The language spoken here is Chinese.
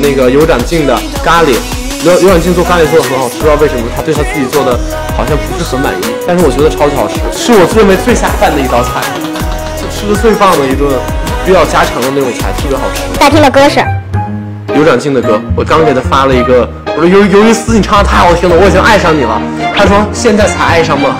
那个尤长靖的咖喱。尤尤长靖做咖喱做的很好吃不知道为什么他对他自己做的好像不是很满意但是我觉得超级好吃。是我认为最下饭的一道菜吃的最棒的一顿比较家常的那种菜特别好吃。大厅的歌是？尤长靖的歌我刚给他发了一个我说尤尤鱼丝你唱的太好听了我已经爱上你了。他说现在才爱上吗？